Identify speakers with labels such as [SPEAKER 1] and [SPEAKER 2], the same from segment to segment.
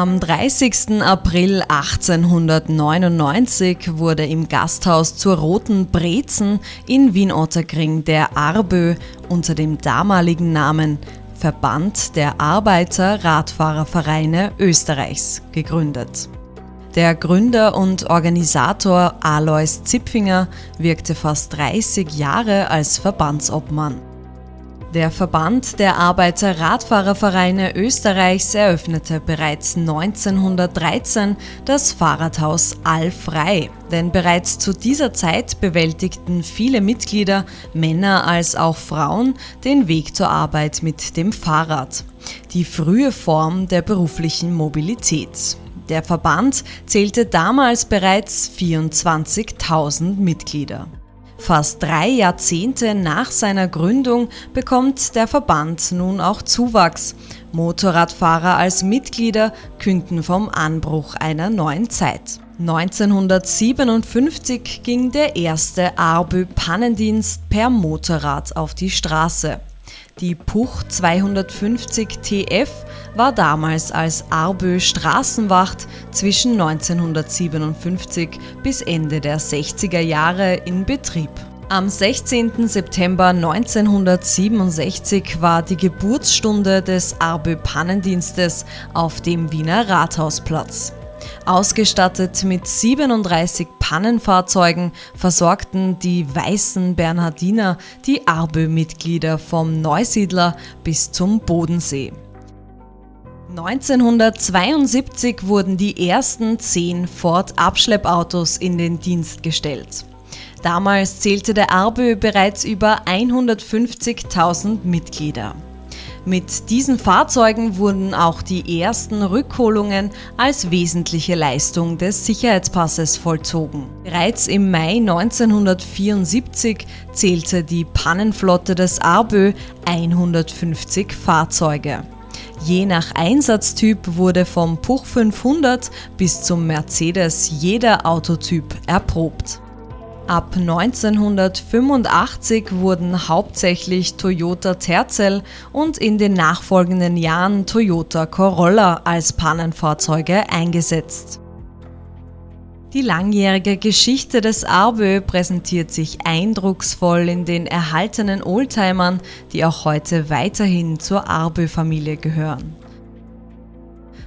[SPEAKER 1] Am 30. April 1899 wurde im Gasthaus zur Roten Brezen in Wien-Otterkring der ARBÖ unter dem damaligen Namen Verband der Arbeiter-Radfahrervereine Österreichs gegründet. Der Gründer und Organisator Alois Zipfinger wirkte fast 30 Jahre als Verbandsobmann. Der Verband der Arbeiter-Radfahrervereine Österreichs eröffnete bereits 1913 das Fahrradhaus Allfrei, denn bereits zu dieser Zeit bewältigten viele Mitglieder, Männer als auch Frauen, den Weg zur Arbeit mit dem Fahrrad, die frühe Form der beruflichen Mobilität. Der Verband zählte damals bereits 24.000 Mitglieder. Fast drei Jahrzehnte nach seiner Gründung bekommt der Verband nun auch Zuwachs. Motorradfahrer als Mitglieder künden vom Anbruch einer neuen Zeit. 1957 ging der erste Arbö-Pannendienst per Motorrad auf die Straße. Die Puch 250 TF war damals als Arbö Straßenwacht zwischen 1957 bis Ende der 60er Jahre in Betrieb. Am 16. September 1967 war die Geburtsstunde des Arbö Pannendienstes auf dem Wiener Rathausplatz. Ausgestattet mit 37 Pannenfahrzeugen versorgten die Weißen Bernhardiner die Arbö-Mitglieder vom Neusiedler bis zum Bodensee. 1972 wurden die ersten zehn Ford-Abschleppautos in den Dienst gestellt. Damals zählte der Arbö bereits über 150.000 Mitglieder. Mit diesen Fahrzeugen wurden auch die ersten Rückholungen als wesentliche Leistung des Sicherheitspasses vollzogen. Bereits im Mai 1974 zählte die Pannenflotte des ABÖ 150 Fahrzeuge. Je nach Einsatztyp wurde vom Puch 500 bis zum Mercedes jeder Autotyp erprobt. Ab 1985 wurden hauptsächlich Toyota Tercel und in den nachfolgenden Jahren Toyota Corolla als Pannenfahrzeuge eingesetzt. Die langjährige Geschichte des Arbö präsentiert sich eindrucksvoll in den erhaltenen Oldtimern, die auch heute weiterhin zur Arbö-Familie gehören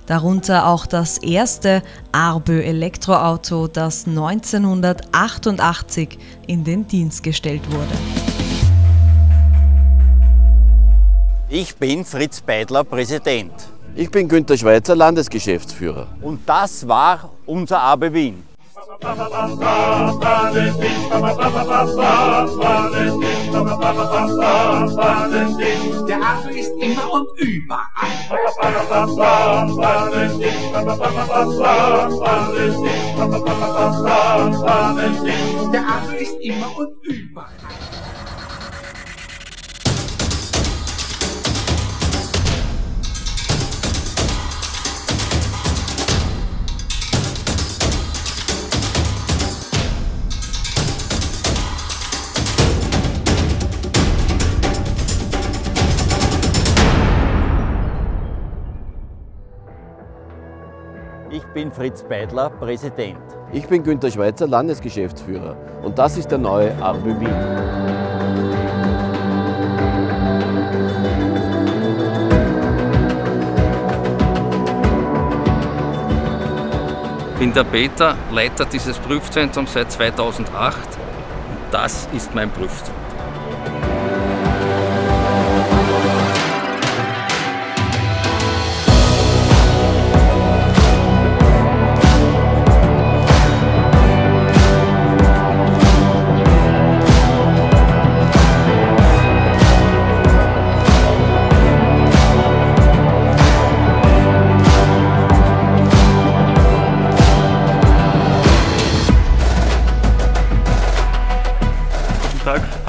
[SPEAKER 1] darunter auch das erste Arbö Elektroauto, das 1988 in den Dienst gestellt wurde.
[SPEAKER 2] Ich bin Fritz Beidler, Präsident.
[SPEAKER 3] Ich bin Günter Schweizer, Landesgeschäftsführer.
[SPEAKER 2] Und das war unser Arbö Wien. Der
[SPEAKER 4] Affe ist immer und überall. Der Affe ist immer und überall.
[SPEAKER 2] Bin Fritz Beidler, Präsident.
[SPEAKER 3] Ich bin Günter Schweizer, Landesgeschäftsführer. Und das ist der neue Arbe Wien.
[SPEAKER 5] Ich bin der Peter, Leiter dieses Prüfzentrums seit 2008. Und das ist mein Prüfzentrum.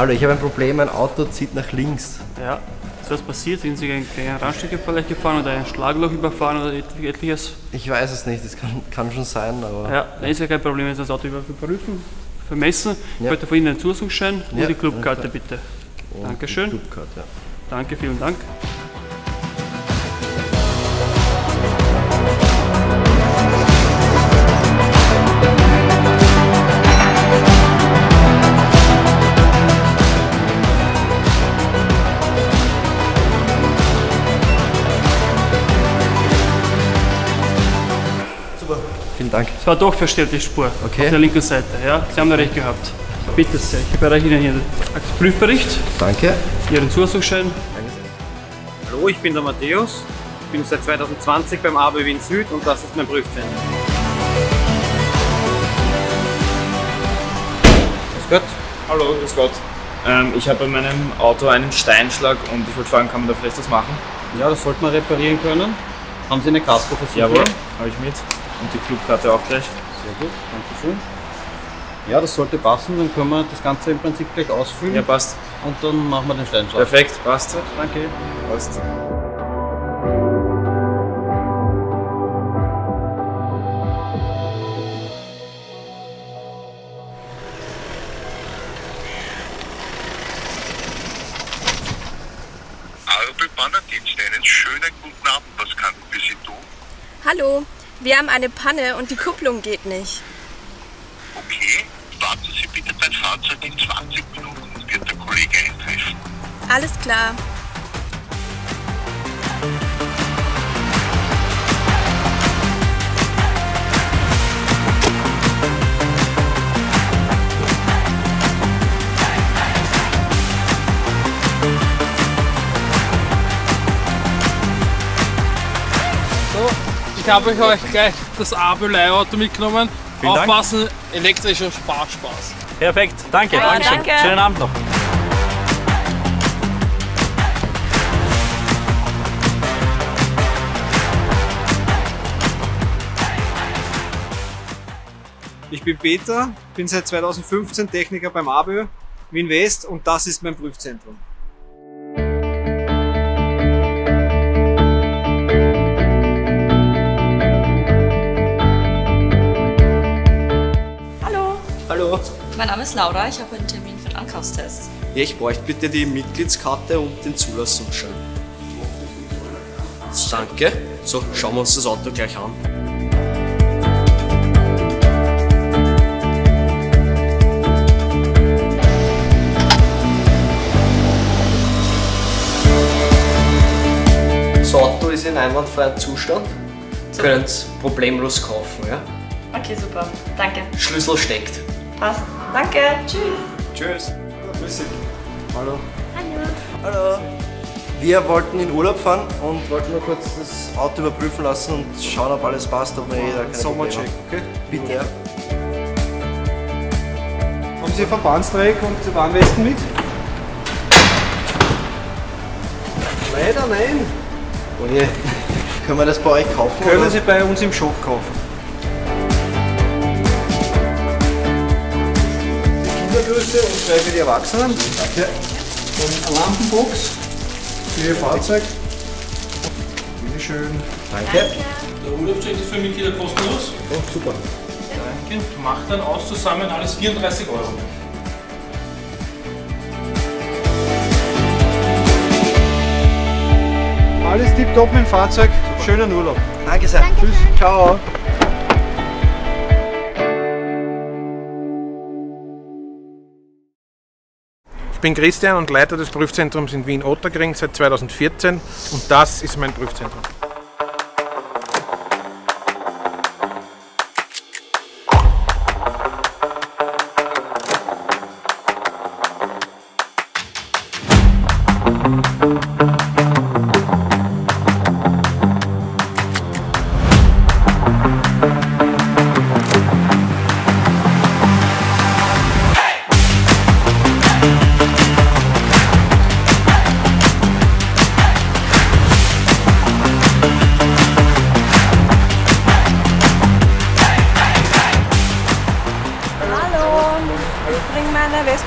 [SPEAKER 6] Hallo, ich habe ein Problem, mein Auto zieht nach links.
[SPEAKER 7] Ja, ist was passiert? Sind Sie gegen ein Randstück vielleicht gefahren oder ein Schlagloch überfahren oder etliches?
[SPEAKER 6] Ich weiß es nicht, das kann, kann schon sein, aber...
[SPEAKER 7] Ja, dann ist ja kein Problem, wenn Sie das Auto überprüfen, vermessen. Ja. Ich wollte von Ihnen einen und ja, die Clubkarte bitte. Und Dankeschön. Clubkarte, ja. Danke, vielen Dank.
[SPEAKER 6] Dank.
[SPEAKER 7] Es war doch verstellt, die Spur
[SPEAKER 6] Okay.
[SPEAKER 7] auf der linken Seite. Ja? Sie haben da recht gehabt. Bitte sehr, ich überreiche Ihnen hier den Prüfbericht,
[SPEAKER 6] Danke.
[SPEAKER 7] Ihren Zulassungsschein.
[SPEAKER 8] Hallo, ich bin der Matthäus. Ich bin seit 2020 beim AB Wien Süd und das ist mein Prüfzentrum.
[SPEAKER 9] Grüß Gott. Hallo, grüß Gott. Ähm, ich habe bei meinem Auto einen Steinschlag und ich wollte fragen, kann man da vielleicht was machen?
[SPEAKER 8] Ja, das sollte man reparieren können. Haben Sie eine Kaskoversicherung?
[SPEAKER 9] Jawohl, habe ich mit. Und die Clubkarte auch gleich.
[SPEAKER 8] Sehr gut, danke schön. Ja, das sollte passen, dann können wir das Ganze im Prinzip gleich ausfüllen
[SPEAKER 9] Ja, passt.
[SPEAKER 8] und dann machen wir den Steinschlag.
[SPEAKER 9] Perfekt, passt.
[SPEAKER 8] Danke.
[SPEAKER 9] Passt.
[SPEAKER 10] Wir haben eine Panne und die Kupplung geht nicht.
[SPEAKER 11] Okay, warten Sie bitte mein Fahrzeug in 20 Minuten, wird der Kollege eintreffen.
[SPEAKER 10] Alles klar.
[SPEAKER 7] Ich habe euch gleich das Abel Leihauto mitgenommen.
[SPEAKER 9] Vielen Dank.
[SPEAKER 7] Aufpassen, elektrischer Sparspaß.
[SPEAKER 9] Perfekt, danke.
[SPEAKER 10] Ja, Dankeschön. danke.
[SPEAKER 9] Schönen Abend noch.
[SPEAKER 8] Ich bin Peter, bin seit 2015 Techniker beim ABÖ Wien West und das ist mein Prüfzentrum.
[SPEAKER 5] Hallo. mein Name ist Laura, ich habe einen Termin für den Ankaufstest.
[SPEAKER 8] Ja, ich bräuchte bitte die Mitgliedskarte und den Zulassungsschein. Danke. So, schauen wir uns das Auto gleich an. Das Auto ist in einwandfreiem Zustand. Sie können es problemlos kaufen. Ja?
[SPEAKER 5] Okay, super. Danke.
[SPEAKER 8] Schlüssel steckt.
[SPEAKER 5] Passt. Danke. Tschüss.
[SPEAKER 8] Tschüss. Grüß dich. Hallo.
[SPEAKER 6] Hallo. Wir wollten in Urlaub fahren und wollten nur kurz das Auto überprüfen lassen und schauen, ob alles passt, ob wir eh da keine
[SPEAKER 8] Sommercheck, okay?
[SPEAKER 6] haben. Bitte, ja.
[SPEAKER 8] Haben Sie Verbandsdreieck und Warnwesten mit? Leider nein.
[SPEAKER 6] Oh je. Können wir das bei euch kaufen?
[SPEAKER 8] Können
[SPEAKER 6] oder?
[SPEAKER 8] Sie bei uns im Shop kaufen. Kindergröße und zwei für die Erwachsenen. Danke. Dann eine Lampenbox für Ihr Fahrzeug. Bitte schön.
[SPEAKER 6] Danke.
[SPEAKER 7] Der Urlaubscheck ist für Mitglieder kostenlos.
[SPEAKER 8] Oh, super.
[SPEAKER 7] Danke. Macht dann aus zusammen alles 34 Euro.
[SPEAKER 8] Alles tipptopp mit dem Fahrzeug. Schönen Urlaub.
[SPEAKER 6] Danke sehr. Tschüss. Ciao.
[SPEAKER 12] Bin Christian und Leiter des Prüfzentrums in Wien-Otterkring seit 2014 und das ist mein Prüfzentrum.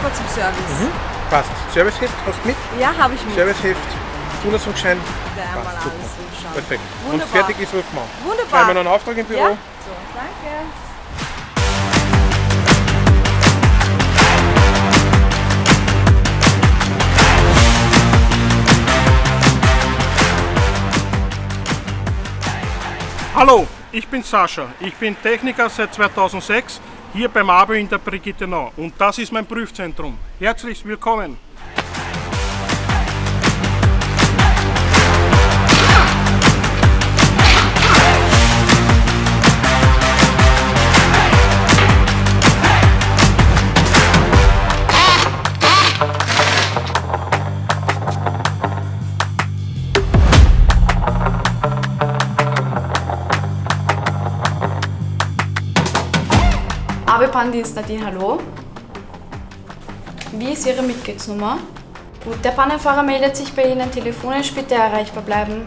[SPEAKER 13] Vespa zum Service.
[SPEAKER 12] Mhm. Passt. Serviceheft hast du mit?
[SPEAKER 13] Ja, habe ich mit.
[SPEAKER 12] Serviceheft, Zulassungsschein.
[SPEAKER 13] Einmal
[SPEAKER 12] Passt, super.
[SPEAKER 13] alles.
[SPEAKER 12] Perfekt. Und
[SPEAKER 13] Wunderbar.
[SPEAKER 12] fertig ist, rufen wir.
[SPEAKER 13] Wunderbar.
[SPEAKER 12] Schreiben wir noch einen Auftrag im Büro.
[SPEAKER 13] Ja? So, danke.
[SPEAKER 12] Hallo, ich bin Sascha. Ich bin Techniker seit 2006 hier beim ABO in der Brigittenau und das ist mein Prüfzentrum. Herzlich willkommen.
[SPEAKER 14] Pannendienst Nadine, hallo. Wie ist Ihre Mitgliedsnummer? Gut, der Pannenfahrer meldet sich bei Ihnen telefonisch, bitte erreichbar bleiben.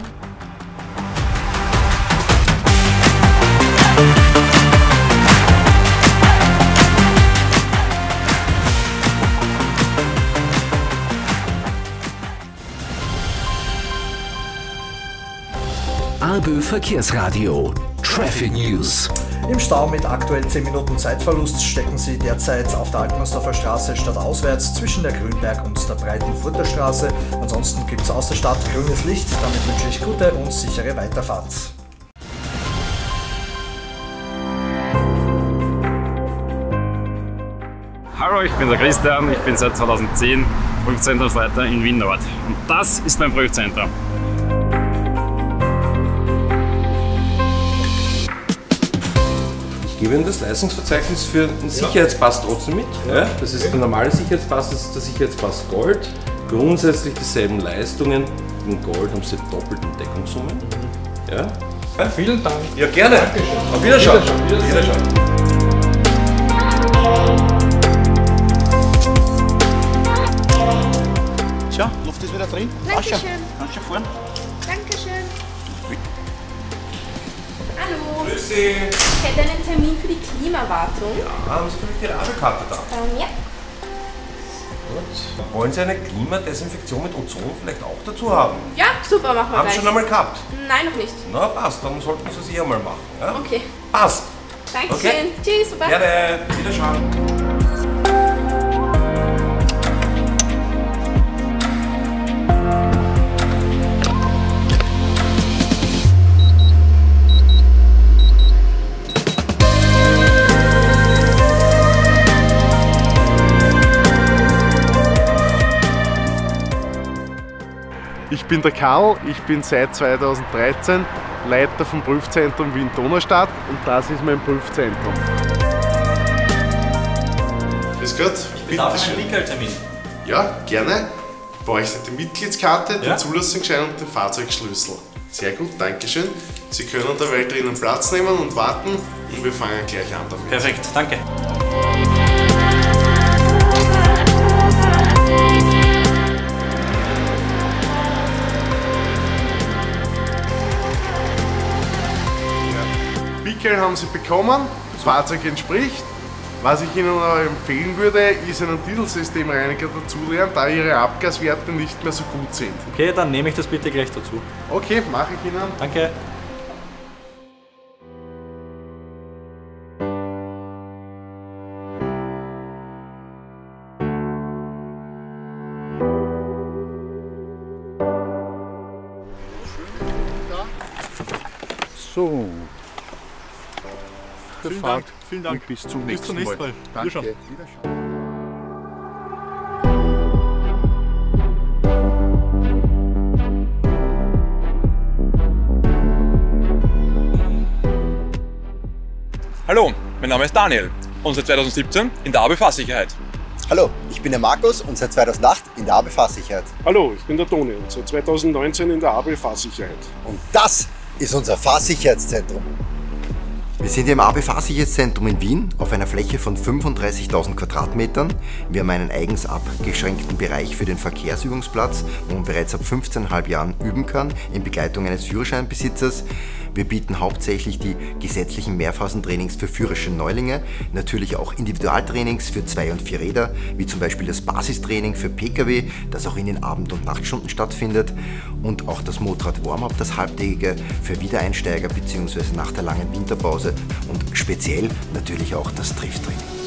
[SPEAKER 15] Arbö Verkehrsradio Traffic News.
[SPEAKER 16] Im Stau mit aktuell 10 Minuten Zeitverlust stecken Sie derzeit auf der Altmannsdorfer Straße stadtauswärts zwischen der Grünberg und der Breitenfurter Straße. Ansonsten gibt es aus der Stadt grünes Licht. Damit wünsche ich gute und sichere Weiterfahrt.
[SPEAKER 9] Hallo, ich bin der Christian, ich bin seit 2010 Prüfzentrumsleiter in Wien Nord. Und das ist mein Prüfzentrum.
[SPEAKER 17] Gebe Ihnen das Leistungsverzeichnis für den Sicherheitspass trotzdem mit. Ja, das ist der normale Sicherheitspass, das ist der Sicherheitspass Gold. Grundsätzlich dieselben Leistungen. In Gold haben Sie doppelten Deckungssummen. Ja.
[SPEAKER 16] Ja, vielen Dank.
[SPEAKER 17] Ja, gerne.
[SPEAKER 16] Dankeschön.
[SPEAKER 17] Auf Wiederschauen.
[SPEAKER 16] Wiederschauen.
[SPEAKER 17] Wiederschauen.
[SPEAKER 18] Tja, Luft ist wieder drin.
[SPEAKER 10] Dankeschön.
[SPEAKER 18] Kannst du fahren?
[SPEAKER 17] Grüß Sie.
[SPEAKER 10] Ich hätte einen Termin für die Klimawartung.
[SPEAKER 17] Ja, haben Sie vielleicht Ihre Abelkarte da?
[SPEAKER 10] Ähm, ja.
[SPEAKER 17] Gut. Wollen Sie eine Klimadesinfektion mit Ozon vielleicht auch dazu haben?
[SPEAKER 10] Ja, super, machen wir
[SPEAKER 17] Haben Sie
[SPEAKER 10] gleich.
[SPEAKER 17] schon einmal gehabt?
[SPEAKER 10] Nein, noch nicht.
[SPEAKER 17] Na, passt. Dann sollten Sie es eh einmal machen. Ja?
[SPEAKER 10] Okay.
[SPEAKER 17] Passt.
[SPEAKER 10] Dankeschön.
[SPEAKER 17] Okay.
[SPEAKER 10] Tschüss, super.
[SPEAKER 17] Gerne. Wiederschauen.
[SPEAKER 19] Ich bin der Karl, ich bin seit 2013 Leiter vom Prüfzentrum Wien-Donaustadt und das ist mein Prüfzentrum.
[SPEAKER 20] Grüß Gott,
[SPEAKER 21] Ich bedarf einen Wickeltermin.
[SPEAKER 20] Ja, gerne. Bräuchte die Mitgliedskarte, den
[SPEAKER 21] Ja.
[SPEAKER 20] Zulassungsschein und den Fahrzeugschlüssel. Sehr gut, Dankeschön. Sie können derweil drinnen Platz nehmen und warten und wir fangen gleich an damit.
[SPEAKER 21] Perfekt, danke.
[SPEAKER 19] Pickel haben Sie bekommen, das Fahrzeug entspricht. Was ich Ihnen aber empfehlen würde, ist einen Dieselsystemreiniger dazulernen, da Ihre Abgaswerte nicht mehr so gut sind.
[SPEAKER 21] Okay, dann nehme ich das bitte gleich dazu.
[SPEAKER 19] Okay, mache ich Ihnen.
[SPEAKER 21] Danke.
[SPEAKER 19] So.
[SPEAKER 21] Vielen Dank. Vielen Dank.
[SPEAKER 19] Und bis zum
[SPEAKER 21] Bis
[SPEAKER 19] nächsten
[SPEAKER 21] zum nächsten Mal.
[SPEAKER 19] Danke.
[SPEAKER 21] Wiederschauen.
[SPEAKER 22] Hallo, mein Name ist Daniel und seit 2017 in der AB Fahrsicherheit.
[SPEAKER 23] Hallo, ich bin der Markus und seit 2008 in der AB Fahrsicherheit.
[SPEAKER 19] Hallo, ich bin der Toni und seit 2019 in der AB Fahrsicherheit.
[SPEAKER 23] Und das ist unser Fahrsicherheitszentrum. Wir sind hier im AB Fahrsicherheitszentrum in Wien auf einer Fläche von 35.000 Quadratmetern. Wir haben einen eigens abgeschränkten Bereich für den Verkehrsübungsplatz, wo man bereits ab 15,5 Jahren üben kann, in Begleitung eines Führerscheinbesitzers. Wir bieten hauptsächlich die gesetzlichen Mehrphasentrainings für Führerschein-Neulinge, natürlich auch Individualtrainings für Zwei- und Vierräder, wie zum Beispiel das Basistraining für Pkw, das auch in den Abend- und Nachtstunden stattfindet und auch das Motorrad Warm-Up, das halbtägige für Wiedereinsteiger bzw. nach der langen Winterpause und speziell natürlich auch das Drifttraining.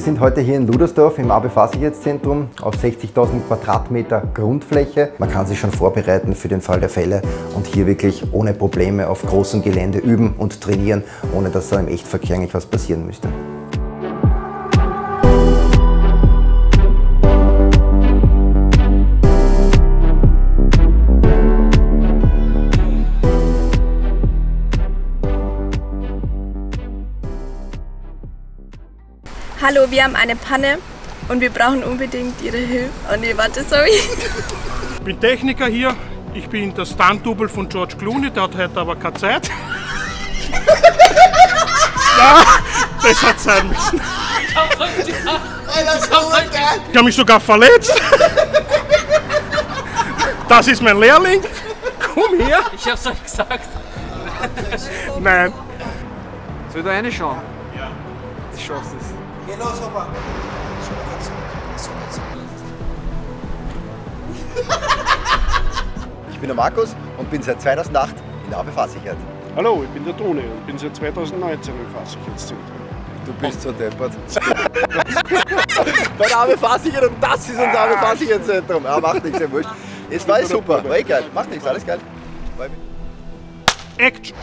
[SPEAKER 23] Wir sind heute hier in Ludersdorf im AB Fahrsicherheitszentrum auf 60.000 Quadratmeter Grundfläche. Man kann sich schon vorbereiten für den Fall der Fälle und hier wirklich ohne Probleme auf großem Gelände üben und trainieren, ohne dass da im Echtverkehr eigentlich was passieren müsste.
[SPEAKER 24] Hallo, wir haben eine Panne und wir brauchen unbedingt Ihre Hilfe. Oh nee, warte, sorry.
[SPEAKER 25] Ich bin Techniker hier. Ich bin der Stunt-Double von George Clooney, der hat heute aber keine Zeit. ja, das hat sein müssen. Ich habe mich sogar verletzt. Das ist mein Lehrling. Komm her.
[SPEAKER 26] Ich hab's euch gesagt.
[SPEAKER 25] Nein.
[SPEAKER 4] Soll da eine schauen? Ja. Ich schaff's es.
[SPEAKER 27] Geh los, Opa.
[SPEAKER 10] Ich bin der Markus und bin seit 2008 in der AB Fahrsicherheit.
[SPEAKER 25] Hallo, ich bin der Toni und bin seit 2019 im Fahrsicherheitszentrum.
[SPEAKER 10] Du bist so deppert. Bei der AB Fahrsicherheit und das ist unser AB Fahrsicherheitszentrum. Ja, macht nichts, ja wurscht. Es war super, war eh geil. Macht nichts, alles geil.
[SPEAKER 25] Action!